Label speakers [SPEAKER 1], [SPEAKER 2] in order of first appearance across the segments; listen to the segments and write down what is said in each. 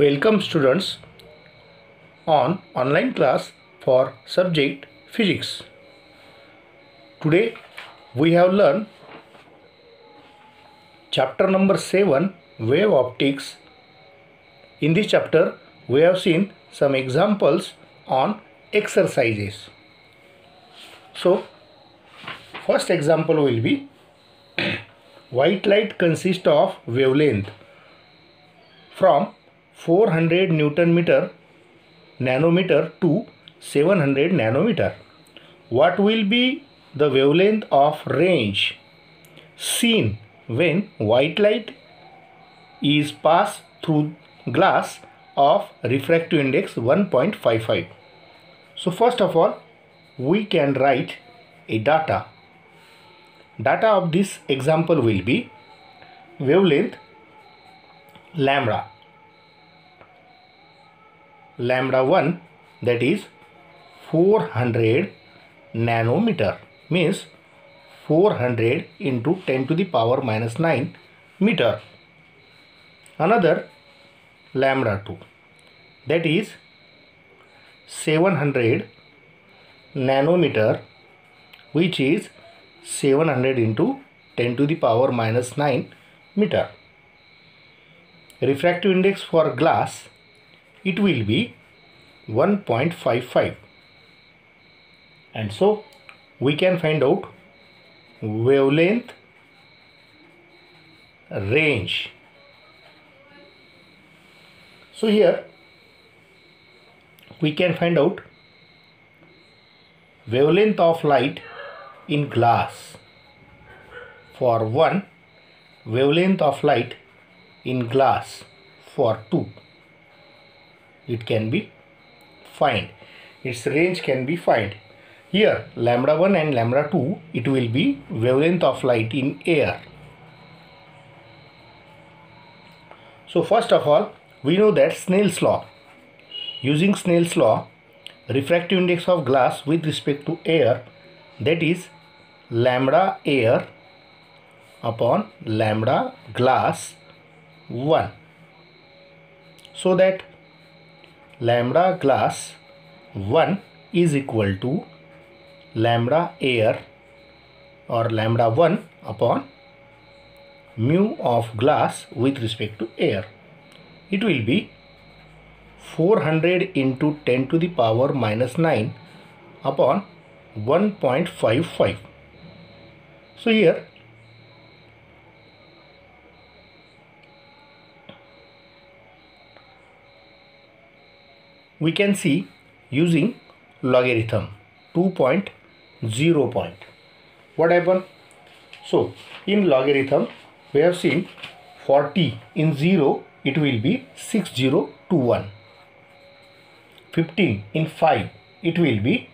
[SPEAKER 1] Welcome students on online class for subject physics. Today we have learned chapter number 7 wave optics. In this chapter we have seen some examples on exercises. So first example will be white light consists of wavelength from 400 newton meter nanometer to 700 nanometer. What will be the wavelength of range seen when white light is passed through glass of refractive index 1.55. So first of all we can write a data. Data of this example will be wavelength lambda lambda 1 that is 400 nanometer means 400 into 10 to the power minus 9 meter. Another lambda 2 that is 700 nanometer which is 700 into 10 to the power minus 9 meter. Refractive index for glass it will be 1.55 and so we can find out wavelength range. So here we can find out wavelength of light in glass. For 1 wavelength of light in glass. For 2 it can be find. Its range can be find. Here lambda 1 and lambda 2 it will be wavelength of light in air. So first of all we know that Snell's law. Using Snell's law refractive index of glass with respect to air that is lambda air upon lambda glass 1 so that lambda glass 1 is equal to lambda air or lambda 1 upon mu of glass with respect to air. It will be 400 into 10 to the power minus 9 upon 1.55. So here we can see using logarithm 2.0 point what happened? So in logarithm we have seen 40 in 0 it will be 6021 15 in 5 it will be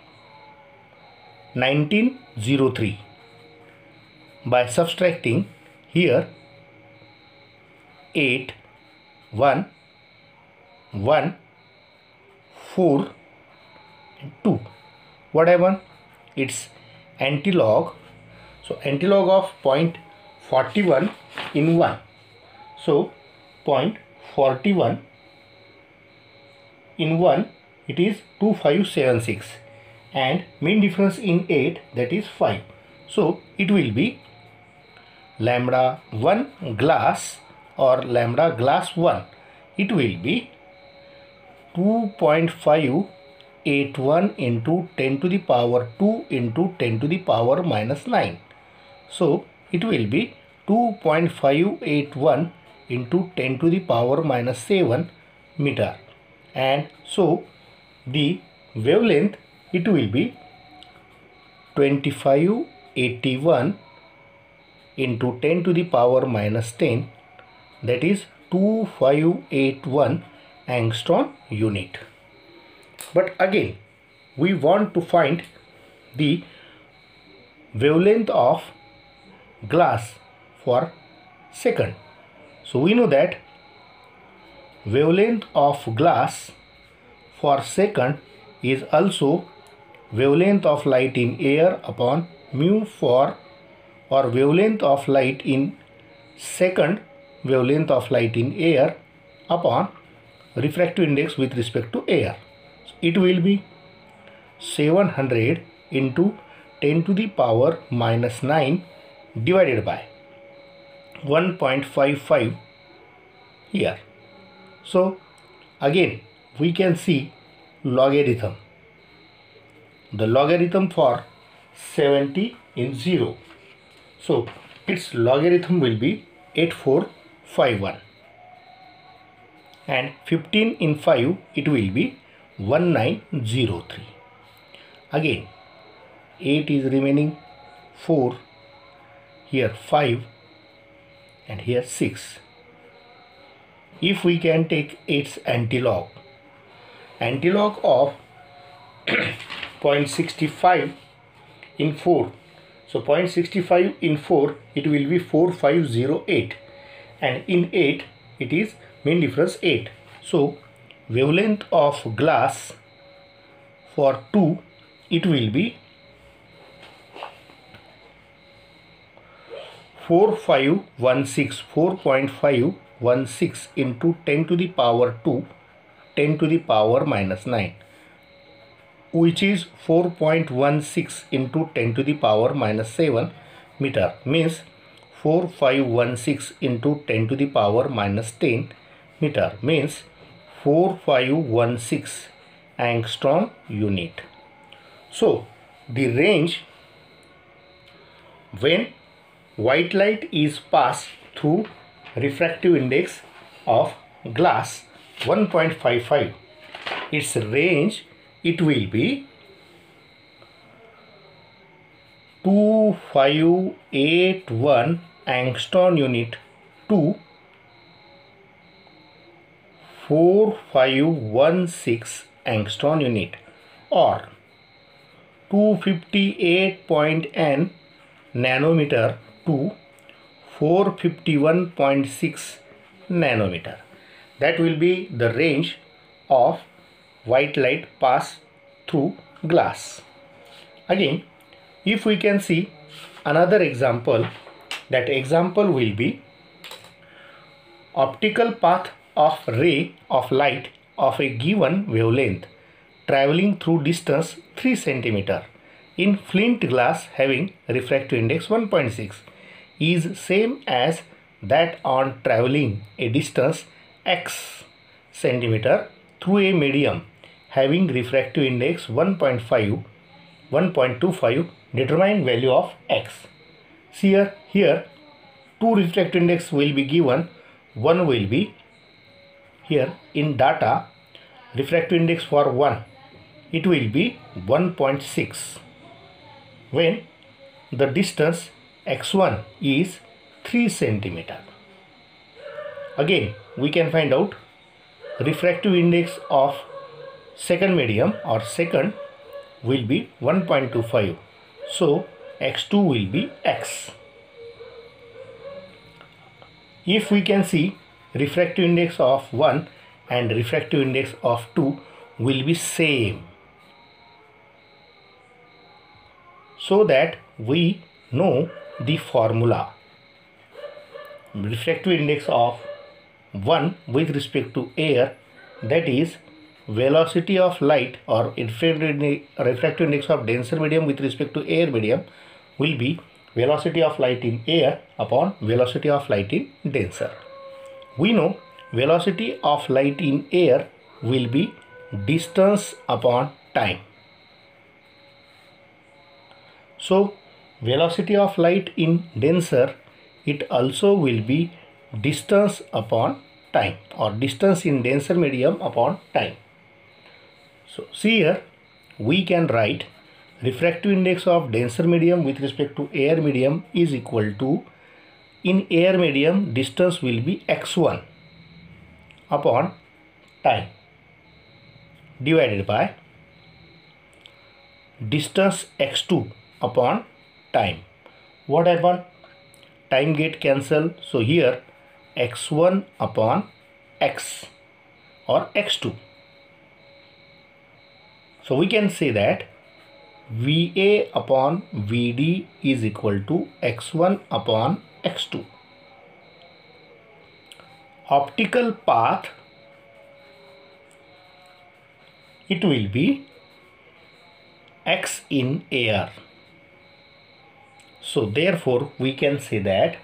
[SPEAKER 1] 1903 by subtracting here 8 1 1 4 2 what happened? It's antilog. So antilog of point 0.41 in 1 so point 0.41 in 1 it is 2576 and mean difference in 8 that is 5 so it will be lambda 1 glass or lambda glass 1 it will be 2.581 into 10 to the power 2 into 10 to the power minus 9. So it will be 2.581 into 10 to the power minus 7 meter and so the wavelength it will be 2581 into 10 to the power minus 10 that is 2581 angstrom unit. But again we want to find the wavelength of glass for second. So we know that wavelength of glass for second is also wavelength of light in air upon mu for or wavelength of light in second wavelength of light in air upon refractive index with respect to air. It will be 700 into 10 to the power minus 9 divided by 1.55 here. So again we can see logarithm. The logarithm for 70 in 0. So its logarithm will be 8451 and 15 in 5 it will be 1903 again 8 is remaining 4 here 5 and here 6 if we can take its antilog antilog of 0.65 in 4 so 0.65 in 4 it will be 4508 and in 8 it is mean difference 8. So wavelength of glass for 2 it will be 4516 4.516 into 10 to the power 2 10 to the power minus 9 which is 4.16 into 10 to the power minus 7 meter means 4516 into 10 to the power minus 10 meter means 4516 angstrom unit. So the range when white light is passed through refractive index of glass 1.55 its range it will be 2581 angstrom unit to 4516 angstrom unit or 258.n nanometer to 451.6 nanometer that will be the range of white light pass through glass. Again, if we can see another example, that example will be optical path of ray of light of a given wavelength traveling through distance 3 cm in flint glass having refractive index 1.6 is same as that on traveling a distance x centimeter through a medium having refractive index 1.5 1.25 determine value of x. See here here two refractive index will be given one will be here in data refractive index for 1 it will be 1.6 when the distance x1 is 3 centimeter. Again we can find out refractive index of second medium or second will be 1.25 so x2 will be x. If we can see refractive index of 1 and refractive index of 2 will be same so that we know the formula refractive index of 1 with respect to air that is velocity of light or refractive index of denser medium with respect to air medium will be velocity of light in air upon velocity of light in denser. We know velocity of light in air will be distance upon time. So velocity of light in denser it also will be distance upon time or distance in denser medium upon time. So see here we can write refractive index of denser medium with respect to air medium is equal to in air medium distance will be x1 upon time divided by distance x2 upon time. What happened? Time get cancelled. So here x1 upon x or x2 so we can say that VA upon VD is equal to X1 upon X2. Optical path it will be x in air so therefore we can say that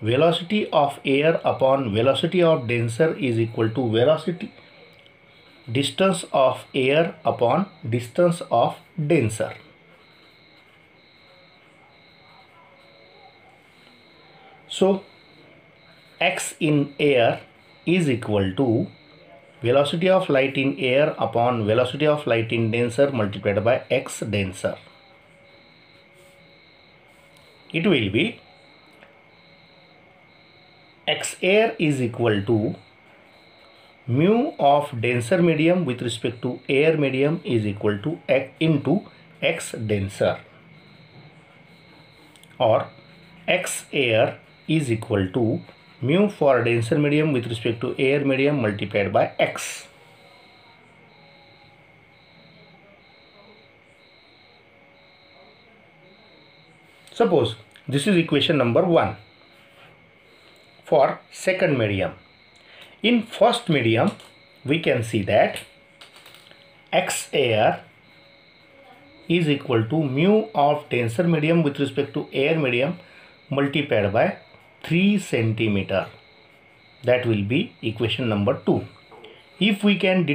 [SPEAKER 1] velocity of air upon velocity of denser is equal to velocity distance of air upon distance of denser so x in air is equal to velocity of light in air upon velocity of light in denser multiplied by x denser. It will be x air is equal to mu of denser medium with respect to air medium is equal to x into x denser or x air is equal to mu for denser medium with respect to air medium multiplied by x. Suppose this is equation number 1 for second medium. In first medium we can see that x air is equal to mu of denser medium with respect to air medium multiplied by 3 centimeter. That will be equation number 2 if we can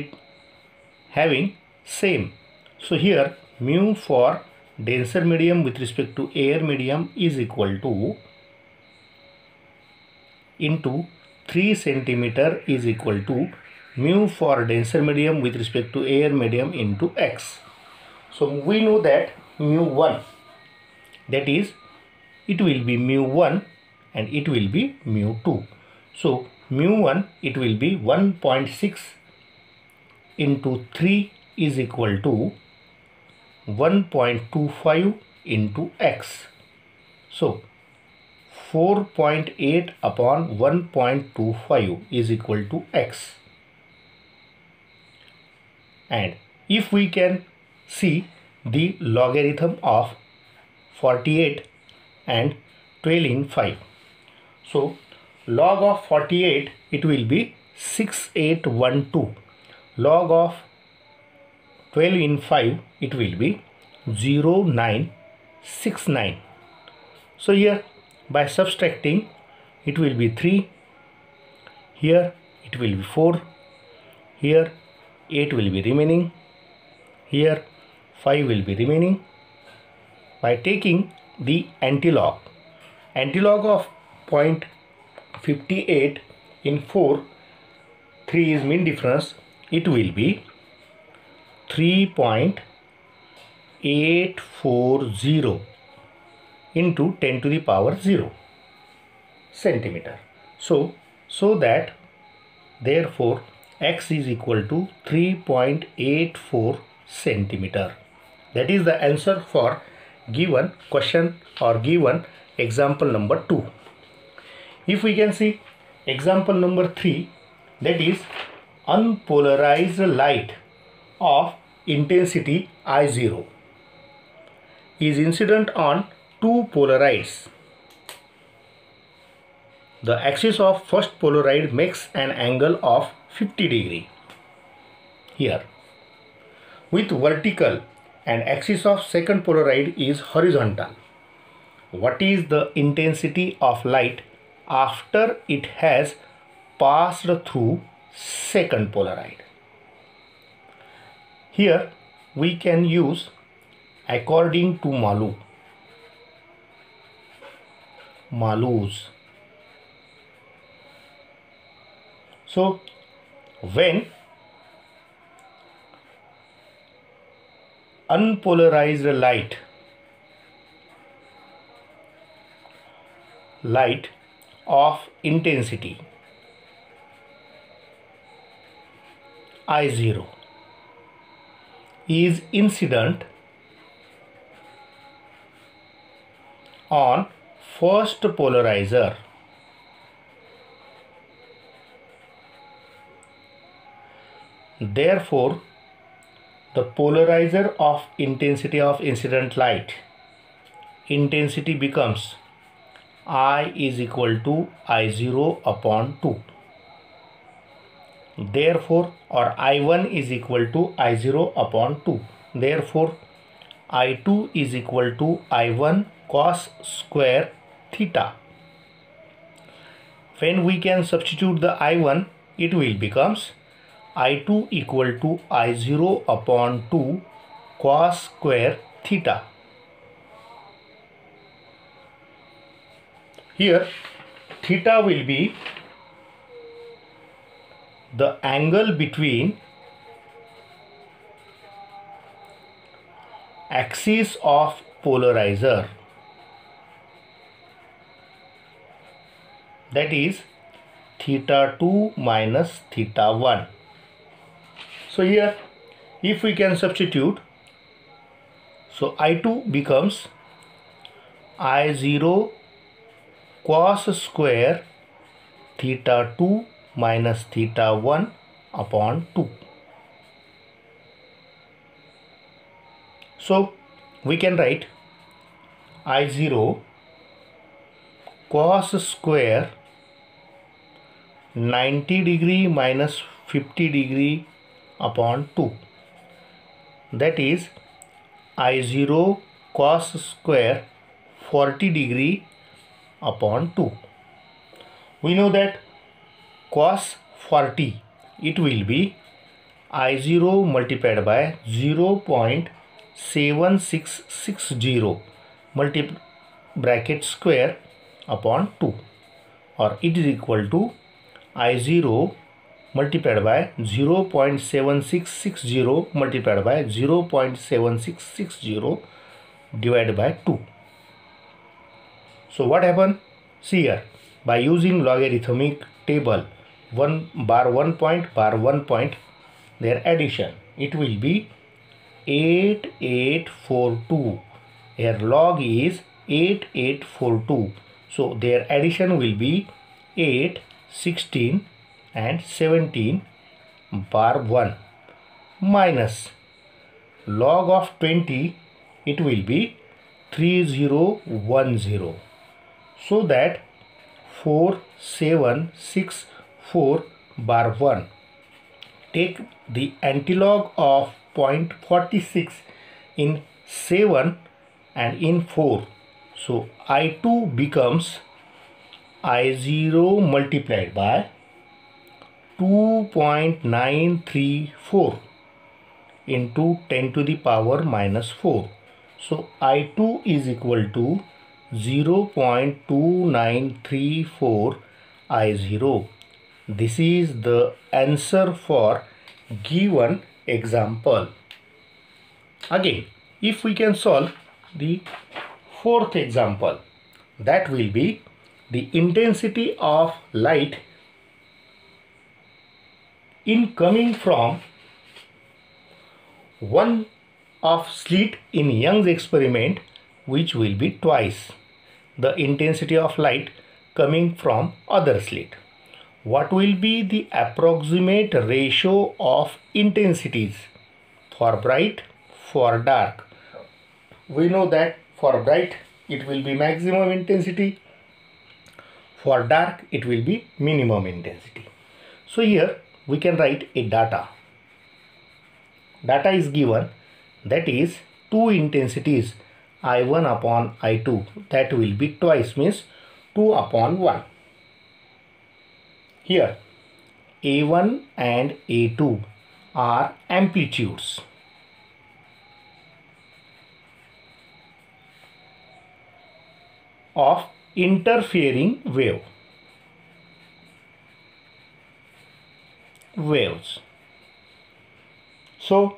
[SPEAKER 1] having same. So here mu for denser medium with respect to air medium is equal to into 3 centimeter is equal to mu for denser medium with respect to air medium into x. So we know that mu 1 that is it will be mu 1 and it will be mu 2. So mu 1 it will be 1.6 into 3 is equal to 1.25 into x. So 4.8 upon 1.25 is equal to x. And if we can see the logarithm of 48 and 12 in 5 so log of 48 it will be 6812. Log of 12 in 5 it will be 0969. So here by subtracting it will be 3. Here it will be 4. Here 8 will be remaining. Here 5 will be remaining. By taking the antilog, antilog of 0.58 in 4 3 is mean difference. It will be 3.840 into 10 to the power 0 centimeter. So so that therefore x is equal to 3.84 centimeter. That is the answer for given question or given example number 2 if we can see example number 3 that is unpolarized light of intensity I0 is incident on two polaroids. The axis of first polaroid makes an angle of 50 degree here with vertical and axis of second polaroid is horizontal. What is the intensity of light after it has passed through second polaroid. Here we can use according to Malu. Malus. So when unpolarized light light of intensity. I0 is incident on first polarizer. Therefore the polarizer of intensity of incident light intensity becomes I is equal to I0 upon 2. therefore or I1 is equal to I0 upon 2 therefore I2 is equal to I1 cos square theta. When we can substitute the I1 it will becomes I2 equal to I0 upon 2 cos square theta here theta will be the angle between axis of polarizer that is theta 2 minus theta 1 so here if we can substitute so I2 becomes I0 cos square theta 2 minus theta 1 upon 2. So we can write I0 cos square 90 degree minus 50 degree upon 2 that is I0 cos square 40 degree upon 2. We know that cos 40 it will be i0 multiplied by 0.7660 multi bracket square upon 2 or it is equal to i0 multiplied by 0.7660 multiplied by 0.7660 divided by 2 so what happened? See here. By using logarithmic table 1 bar 1 point bar 1 point their addition it will be 8842 here log is 8842 so their addition will be 8 16 and 17 bar 1 minus. Log of 20 it will be 3010 so that 4764 bar 1 take the antilog of 0.46 in 7 and in 4 so i2 becomes i0 multiplied by 2.934 into 10 to the power minus 4 so i2 is equal to 0.2934 I0. This is the answer for given example. Again, if we can solve the fourth example, that will be the intensity of light in coming from one of slit in Young's experiment which will be twice the intensity of light coming from other slit. What will be the approximate ratio of intensities for bright, for dark? We know that for bright it will be maximum intensity, for dark it will be minimum intensity. So here we can write a data. Data is given that is two intensities I1 upon I2 that will be twice means 2 upon 1. Here A1 and A2 are amplitudes. of interfering wave waves so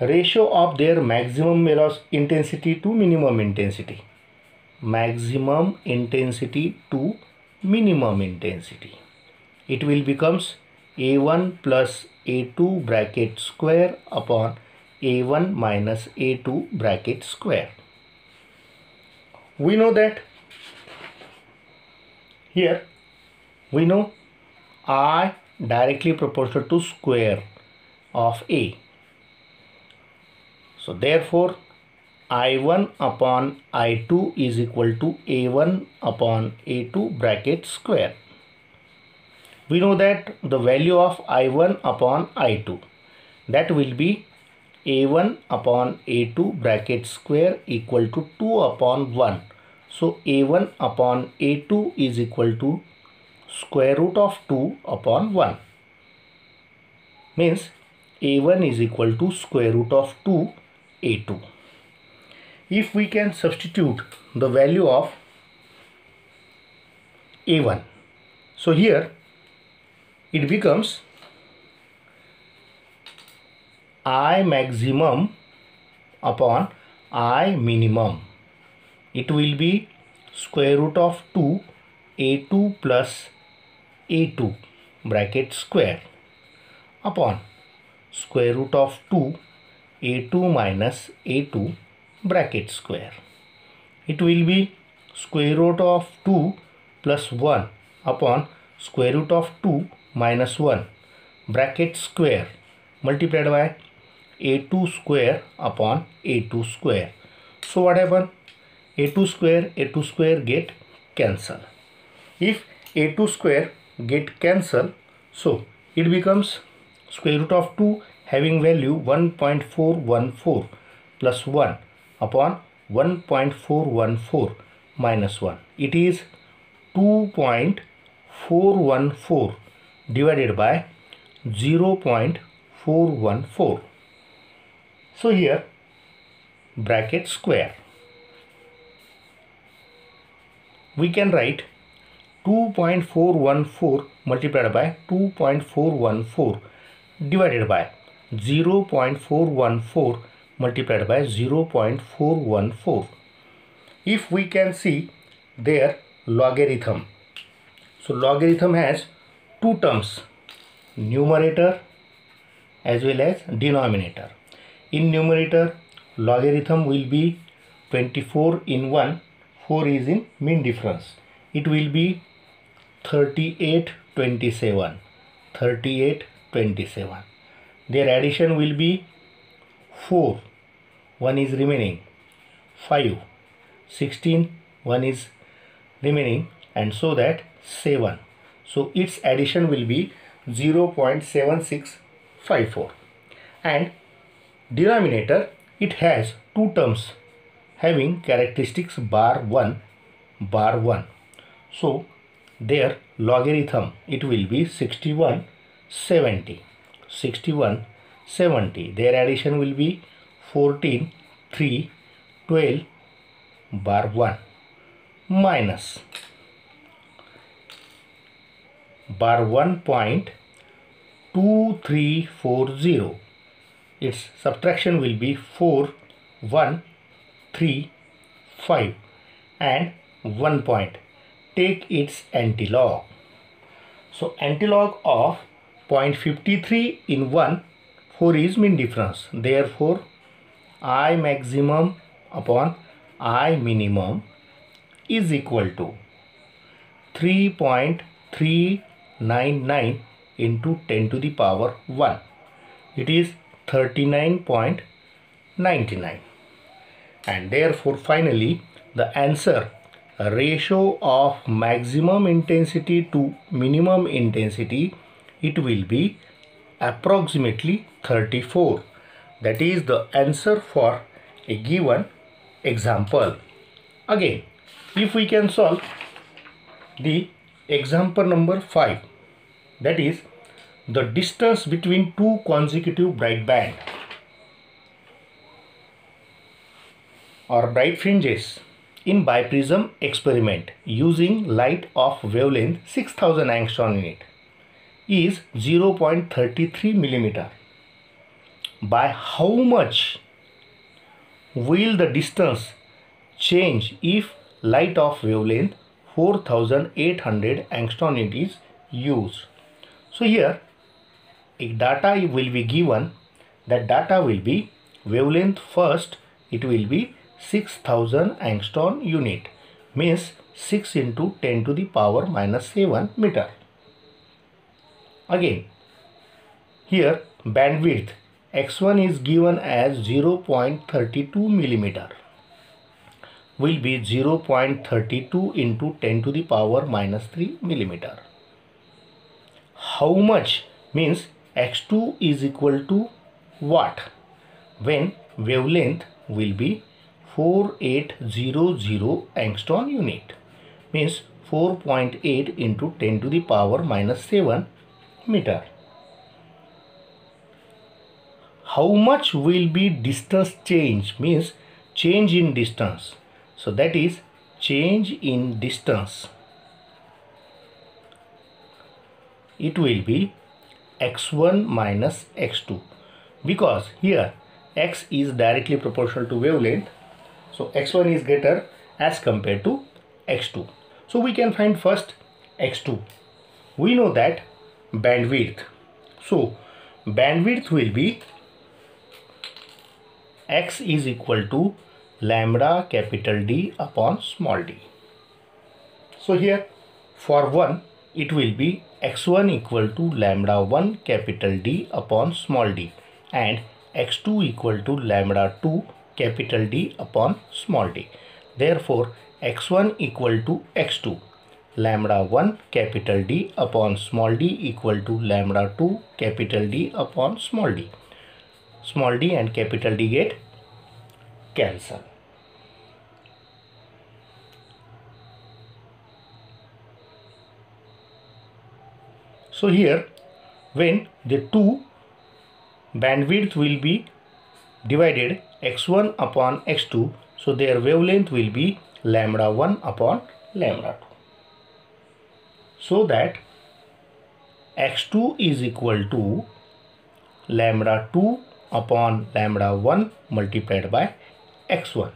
[SPEAKER 1] ratio of their maximum intensity to minimum intensity. Maximum intensity to minimum intensity. It will becomes a1 plus a2 bracket square upon a1 minus a2 bracket square. We know that. Here we know i directly proportional to square of a so therefore I1 upon I2 is equal to A1 upon A2 bracket square. we know that the value of I1 upon I2 that will be A1 upon A2 bracket square equal to 2 upon 1. So A1 upon A2 is equal to square root of 2 upon 1 means a1 is equal to square root of 2 a2 if we can substitute the value of a1 so here it becomes i maximum upon i minimum. It will be square root of 2 a2 plus a2 bracket square upon square root of 2 a2 minus a2 bracket square. It will be square root of 2 plus 1 upon square root of 2 minus 1 bracket square multiplied by a2 square upon a2 square. So what happen? a2 square a2 square get cancel. If a2 square get cancel so it becomes square root of 2 having value 1.414 plus 1 upon 1.414 minus 1. It is 2.414 divided by 0.414. So here bracket square. We can write 2.414 multiplied by 2.414 divided by 0.414 multiplied by 0.414 if we can see their logarithm. So logarithm has two terms numerator as well as denominator. In numerator logarithm will be 24 in 1 4 is in mean difference. It will be 38 27 38 27 their addition will be 4 1 is remaining. 5 16 1 is remaining. And so that 7 so its addition will be 0.7654 and denominator it has two terms having characteristics bar 1 bar 1 so their logarithm it will be 61 70 61 70 their addition will be 14 3 12 bar 1 minus. Bar 1.2340 its subtraction will be 4 1 3 5 and 1 point. Take its antilog. So antilog of 0.53 in 1 4 is mean difference. Therefore, I maximum upon I minimum is equal to 3.399 into 10 to the power 1. It is 39.99 and therefore finally the answer ratio of maximum intensity to minimum intensity it will be approximately 34 that is the answer for a given example. Again if we can solve the example number 5 that is the distance between two consecutive bright band or bright fringes in biprism experiment using light of wavelength 6000 angstrom unit is 0.33 millimeter. By how much will the distance change if light of wavelength 4800 angstrom unit is used? So here a data will be given that data will be wavelength first it will be 6000 angstrom unit means 6 into 10 to the power minus 7 meter. Again, here bandwidth x1 is given as 0.32 millimeter will be 0.32 into 10 to the power minus 3 millimeter. How much means x2 is equal to what when wavelength will be 4800 angstrom unit means 4.8 into 10 to the power minus 7 meter. How much will be distance change means change in distance. So that is change in distance. It will be x1 minus x2 because here x is directly proportional to wavelength. So x1 is greater as compared to x2 so we can find first x2 we know that bandwidth. So bandwidth will be x is equal to lambda capital D upon small d. So here for 1 it will be x1 equal to lambda 1 capital D upon small d and x2 equal to lambda 2 capital D upon small d. Therefore, x1 equal to x2 lambda 1 capital D upon small d equal to lambda 2 capital D upon small d. Small d and capital D get cancel. So here when the two bandwidth will be divided x1 upon x2 so their wavelength will be lambda 1 upon lambda 2 so that x2 is equal to lambda 2 upon lambda 1 multiplied by x1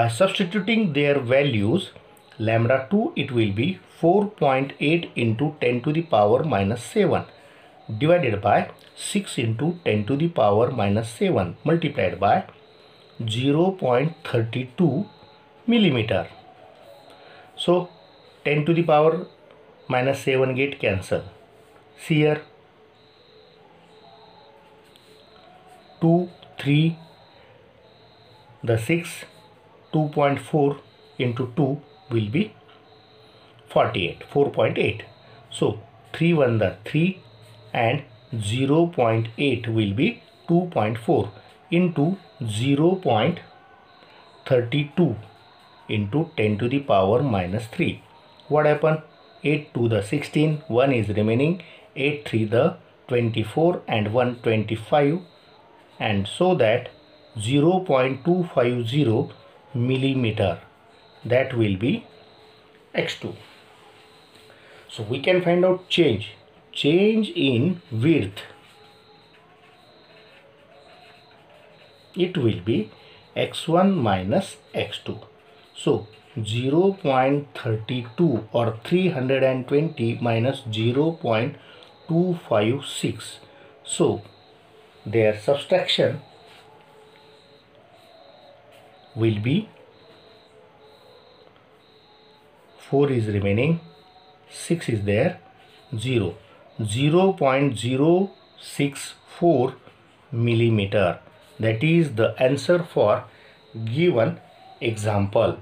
[SPEAKER 1] by substituting their values lambda 2 it will be 4.8 into 10 to the power minus 7 divided by 6 into 10 to the power minus 7 multiplied by 0.32 millimeter. So 10 to the power minus 7 get cancel. See here. 2, 3, the 6, 2.4 into 2 will be 48 4.8 so 3 1 the 3 and 0.8 will be 2.4 into 0.32 into 10 to the power minus 3 what happened 8 to the 16 1 is remaining 8 3 the 24 and 125 and so that 0.250 millimeter that will be x2 so we can find out change. Change in width. It will be x1 minus x2. So 0 0.32 or 320 minus 0.256 So their subtraction will be 4 is remaining 6 is there 0 0 0.064 millimeter. That is the answer for given example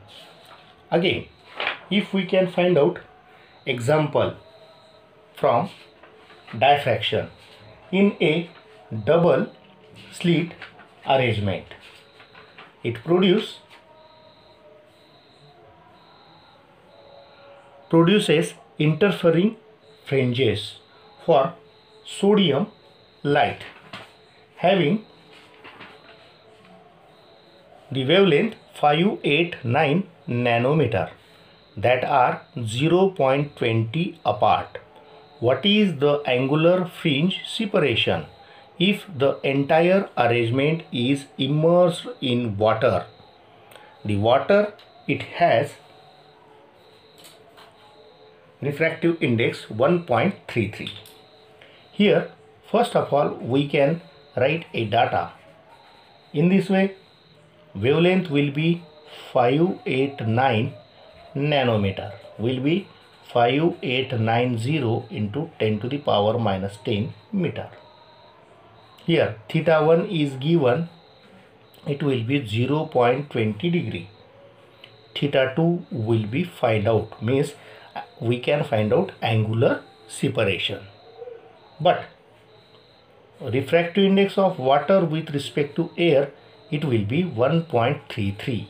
[SPEAKER 1] again if we can find out example from diffraction in a double slit arrangement it produce produces interfering fringes for sodium light having the wavelength 589 nanometer that are 0.20 apart. What is the angular fringe separation if the entire arrangement is immersed in water? The water it has refractive index 1.33 here first of all we can write a data in this way wavelength will be 589 nanometer will be 5890 into 10 to the power minus 10 meter. Here theta 1 is given. It will be 0.20 degree. Theta 2 will be find out. Means we can find out angular separation. But refractive index of water with respect to air it will be 1.33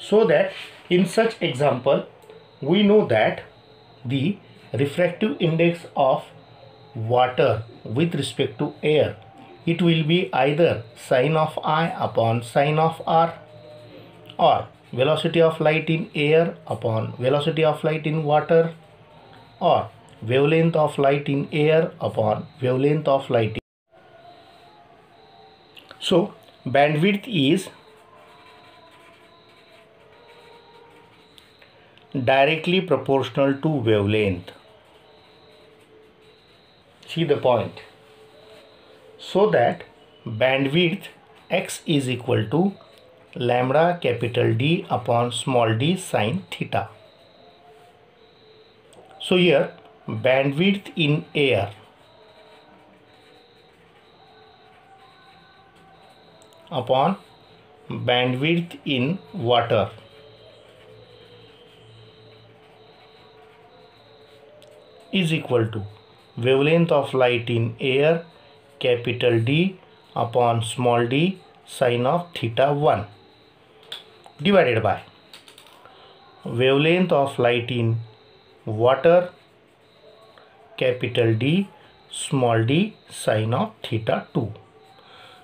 [SPEAKER 1] so that in such example we know that the refractive index of water with respect to air it will be either sine of i upon sine of r or velocity of light in air upon velocity of light in water or wavelength of light in air upon wavelength of light. In so bandwidth is directly proportional to wavelength. See the point? So that bandwidth x is equal to lambda capital D upon small d sine theta. So here bandwidth in air. Upon bandwidth in water is equal to wavelength of light in air capital D upon small d sine of theta 1 divided by wavelength of light in water capital D small d sine of theta 2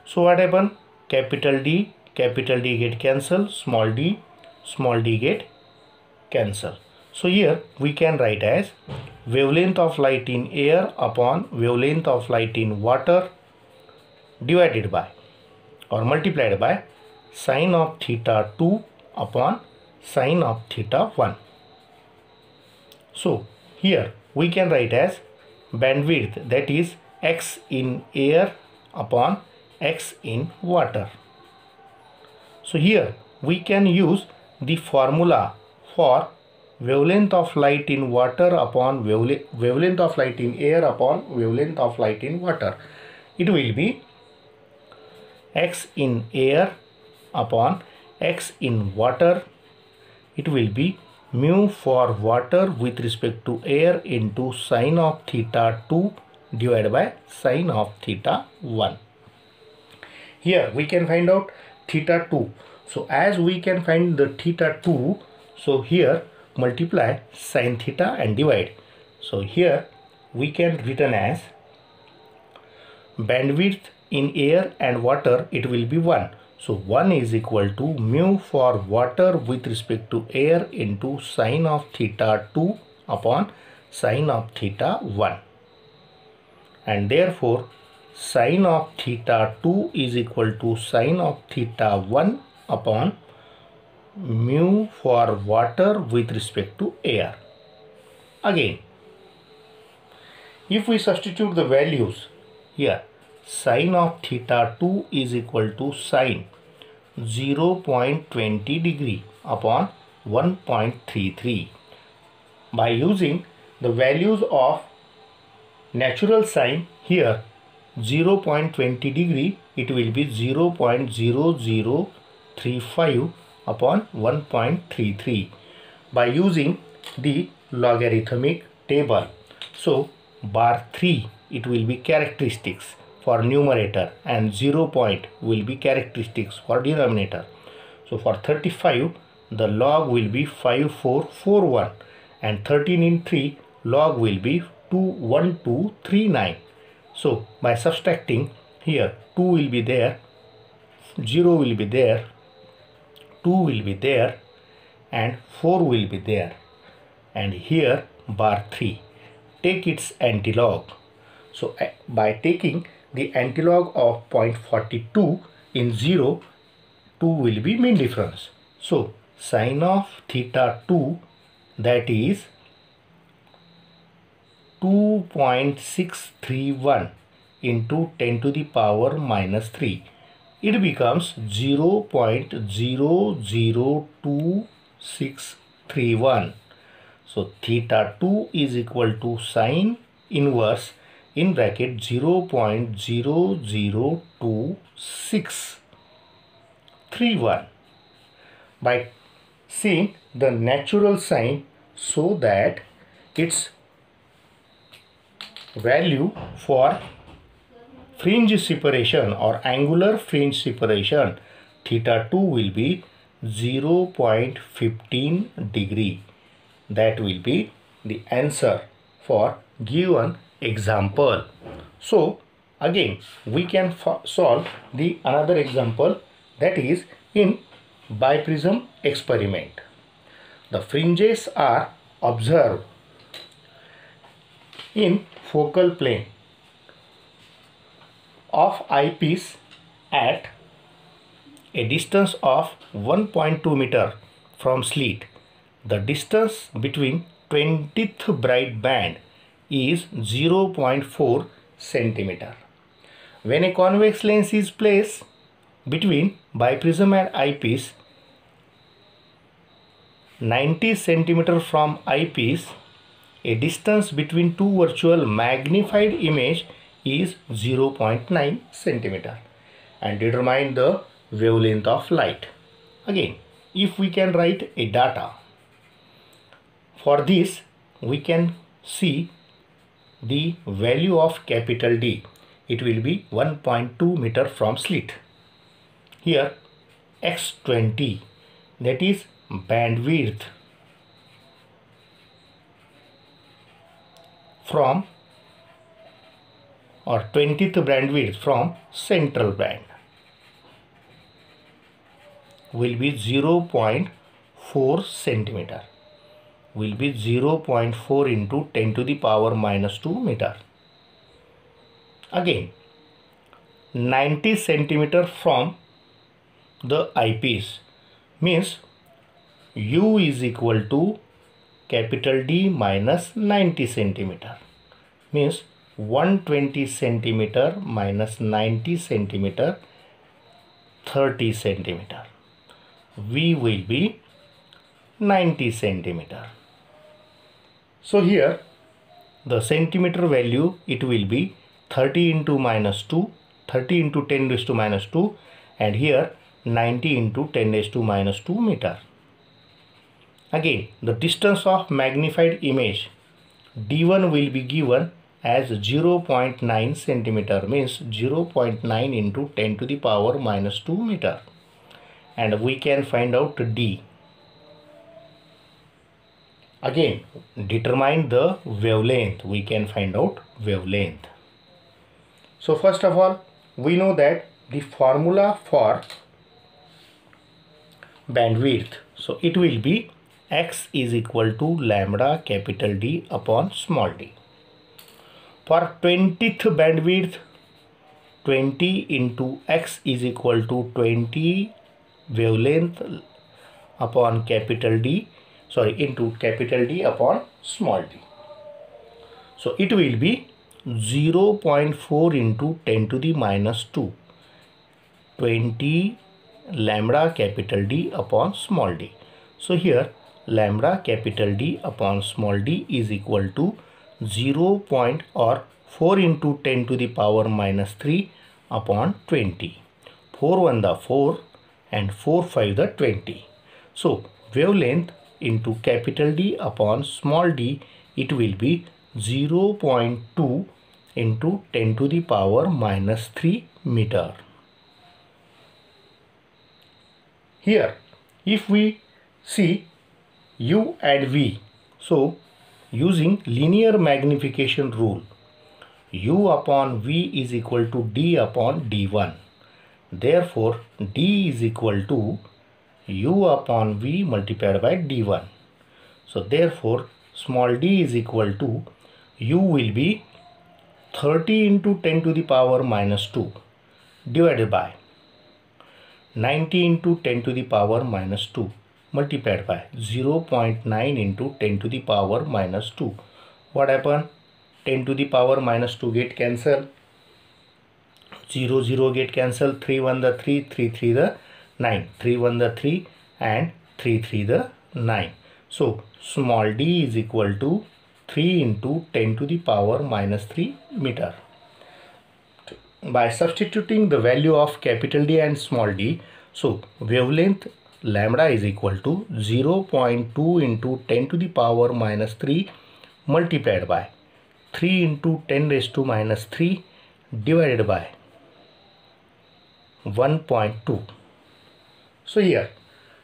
[SPEAKER 1] so what happened? Capital D capital D get cancel small d small d get cancel so here we can write as wavelength of light in air upon wavelength of light in water divided by or multiplied by sine of theta 2 upon sine of theta 1. So here we can write as bandwidth that is x in air upon x in water. So here we can use the formula for wavelength of light in water upon wavelength of light in air upon wavelength of light in water. It will be x in air upon x in water. It will be mu for water with respect to air into sine of theta 2 divided by sine of theta 1. Here we can find out theta 2. So as we can find the theta 2, so here multiply sine theta and divide. So here we can written as bandwidth in air and water it will be 1. So 1 is equal to mu for water with respect to air into sine of theta 2 upon sine of theta 1. And therefore sine of theta 2 is equal to sine of theta 1 upon mu for water with respect to air. Again, if we substitute the values here, sine of theta 2 is equal to sine 0.20 degree upon 1.33. By using the values of natural sine here 0.20 degree it will be 0.0035 upon 1.33 by using the logarithmic table. So bar 3 it will be characteristics for numerator and 0 point will be characteristics for denominator. So for 35 the log will be 5441 and 13 in 3 log will be 21239. So by subtracting here 2 will be there 0 will be there 2 will be there and 4 will be there. And here bar 3 take its antilog. So uh, by taking the antilog of 0.42 in 0 2 will be mean difference. So sine of theta 2 that is 2.631 into 10 to the power minus 3 it becomes 0 0.002631. So theta 2 is equal to sine inverse in bracket 0 0.00261 by seeing the natural sine so that its value for fringe separation or angular fringe separation theta 2 will be 0.15 degree. That will be the answer for given example. So again we can solve the another example that is in biprism experiment. The fringes are observed in focal plane of eyepiece at a distance of 1.2 meter from slit. The distance between 20th bright band is 0.4 centimeter. When a convex lens is placed between biprism and eyepiece 90 centimeter from eyepiece a distance between two virtual magnified image is 0.9 centimeter and determine the wavelength of light. Again, if we can write a data, for this we can see the value of capital D. It will be 1.2 meter from slit. Here x20 that is bandwidth from or 20th bandwidth from central band will be 0.4 centimeter will be 0.4 into 10 to the power minus 2 meter. Again 90 centimeter from the eyepiece means u is equal to capital D minus 90 centimeter means 120 centimeter minus 90 centimeter 30 centimeter. V will be 90 centimeter. So here the centimeter value it will be 30 into minus 2 30 into 10 raised to minus 2 and here 90 into 10 raised to minus 2 meter. Again the distance of magnified image d1 will be given as 0.9 centimeter means 0.9 into 10 to the power minus 2 meter and we can find out D. Again determine the wavelength we can find out wavelength. So first of all we know that the formula for bandwidth so it will be x is equal to lambda capital D upon small d for 20th bandwidth 20 into x is equal to 20 wavelength upon capital D sorry into capital D upon small d. So it will be 0.4 into 10 to the minus 2 20 lambda capital D upon small d. So here lambda capital D upon small d is equal to 0 point or 4 into 10 to the power minus 3 upon 20. 4 1 the 4 and 4 5 the 20. So wavelength into capital D upon small d it will be 0 0.2 into 10 to the power minus 3 meter. Here if we see U and V so using linear magnification rule. U upon v is equal to d upon d1 therefore d is equal to u upon v multiplied by d1 so therefore small d is equal to u will be 30 into 10 to the power minus 2 divided by 90 into 10 to the power minus 2 multiplied by 0.9 into 10 to the power minus 2 what happened 10 to the power minus 2 get cancel. 0 0 get cancel. 3 1 the 3 3 3 the 9 3 1 the 3 and 3 3 the 9 so small d is equal to 3 into 10 to the power minus 3 meter. By substituting the value of capital D and small d so wavelength lambda is equal to 0.2 into 10 to the power minus 3 multiplied by 3 into 10 raised to minus 3 divided by 1.2 so here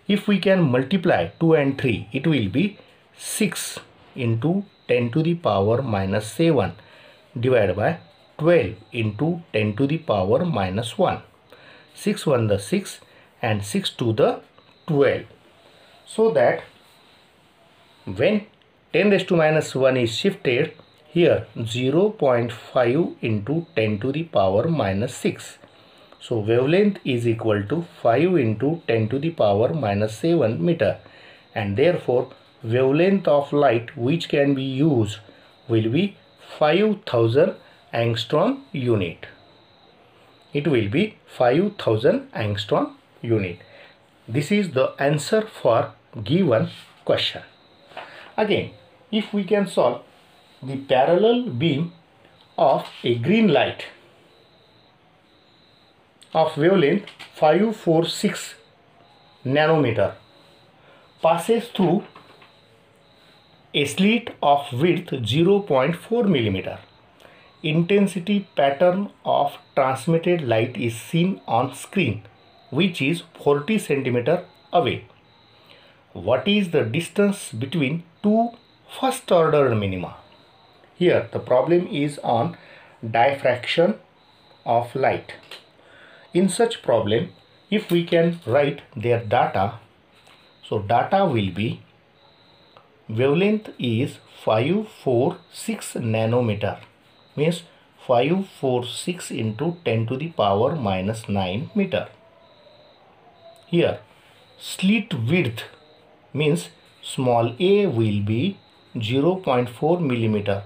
[SPEAKER 1] if we can multiply 2 and 3 it will be 6 into 10 to the power minus 7 divided by 12 into 10 to the power minus 1 6 1 the 6 and 6 to the 12 so that when 10 raised to minus 1 is shifted here 0.5 into 10 to the power minus 6 so wavelength is equal to 5 into 10 to the power minus 7 meter and therefore wavelength of light which can be used will be 5000 angstrom unit. It will be 5000 angstrom unit. This is the answer for given question. Again, if we can solve the parallel beam of a green light of wavelength 546 nanometer passes through a slit of width 0.4 millimeter. Intensity pattern of transmitted light is seen on screen which is 40 centimeter away. What is the distance between two first order minima? Here the problem is on diffraction of light. In such problem, if we can write their data, so data will be wavelength is 546 nanometer means 546 into 10 to the power minus 9 meter. Here slit width means small a will be 0.4 millimeter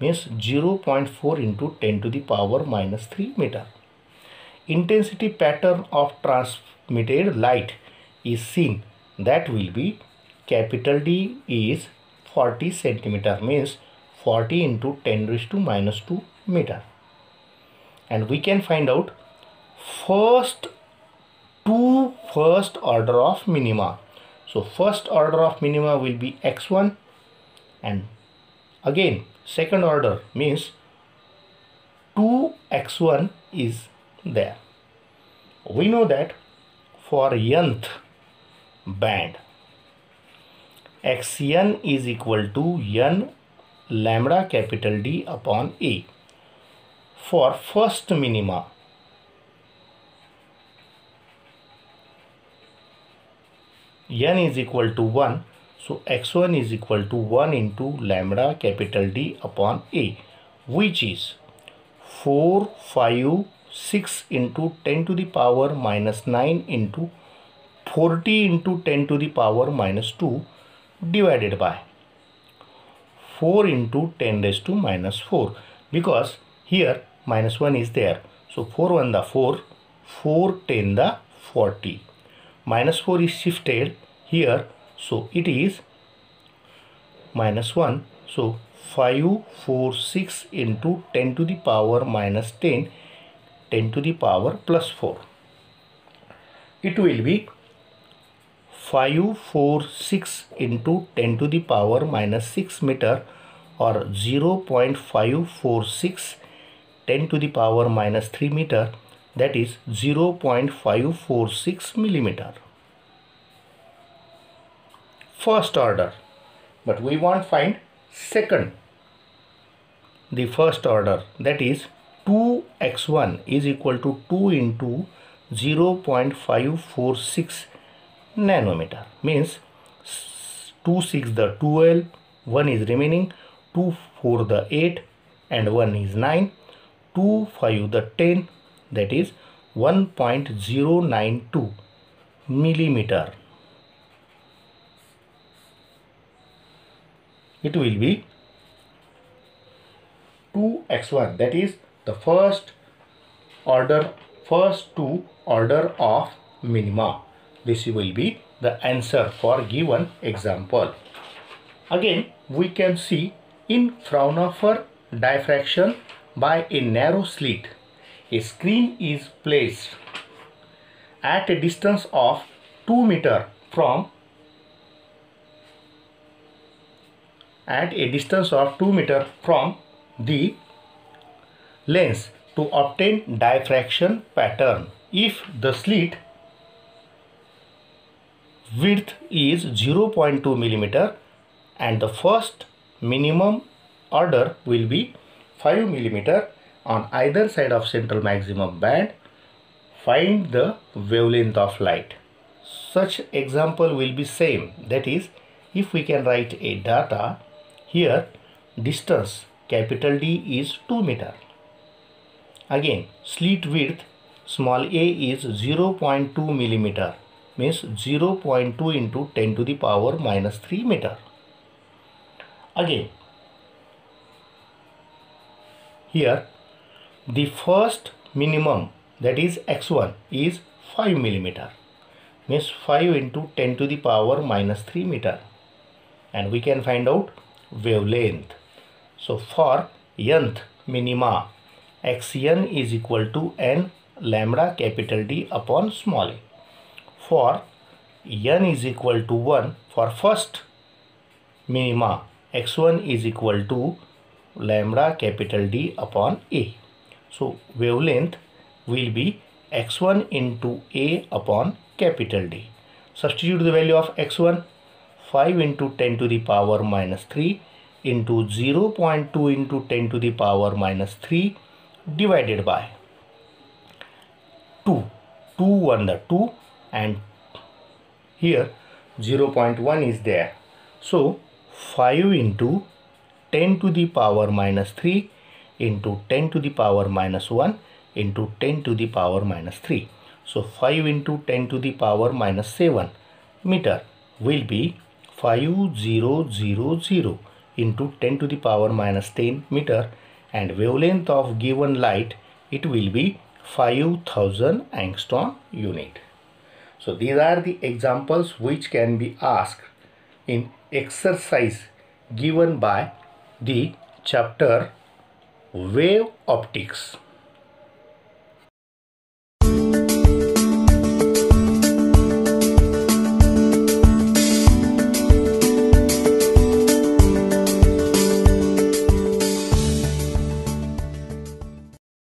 [SPEAKER 1] means 0.4 into 10 to the power minus 3 meter. Intensity pattern of transmitted light is seen. That will be capital D is 40 centimeter means 40 into 10 raised to minus 2 meter. And we can find out first two first order of minima so first order of minima will be x1 and again second order means 2x1 is there. We know that for nth band xn is equal to n lambda capital D upon A. For first minima n is equal to 1 so x1 is equal to 1 into lambda capital D upon A which is 4 5 6 into 10 to the power minus 9 into 40 into 10 to the power minus 2 divided by 4 into 10 raised to minus 4 because here minus 1 is there. So 4 1 the 4, 4 10 the 40. Minus 4 is shifted here. So it is minus 1 so 5 4 6 into 10 to the power minus 10 10 to the power plus 4. It will be 546 into 10 to the power minus 6 meter or 0.546 10 to the power minus 3 meter that is 0.546 millimeter. First order but we want find second the first order that is 2x1 is equal to 2 into 0.546 nanometer means 2 6 the 12 1 is remaining 2 4 the 8 and 1 is 9 2 5 the 10 that is 1.092 millimeter. It will be 2x1 that is the first order first two order of minima. This will be the answer for given example. Again we can see in Fraunhofer diffraction by a narrow slit a screen is placed at a distance of 2 meter from at a distance of 2 meter from the lens to obtain diffraction pattern. If the slit width is 0.2 millimeter and the first minimum order will be 5 millimeter on either side of central maximum band find the wavelength of light. Such example will be same. That is if we can write a data here distance capital D is 2 meter. Again slit width small a is 0.2 millimeter means 0.2 into 10 to the power minus 3 meter. Again here the first minimum that is x1 is 5 millimeter. Means 5 into 10 to the power minus 3 meter. And we can find out wavelength. So for nth minima xn is equal to n lambda capital D upon small a. For n is equal to 1 for first minima x1 is equal to lambda capital D upon A. So wavelength will be x1 into A upon capital D. Substitute the value of x1 5 into 10 to the power minus 3 into 0.2 into 10 to the power minus 3 divided by 2. 2 1 the 2 and here 0.1 is there so 5 into 10 to the power minus 3 into 10 to the power minus 1 into 10 to the power minus 3 so 5 into 10 to the power minus 7 meter will be 5000 into 10 to the power minus 10 meter and wavelength of given light it will be 5000 angstrom unit. So these are the examples which can be asked in exercise given by the chapter wave optics.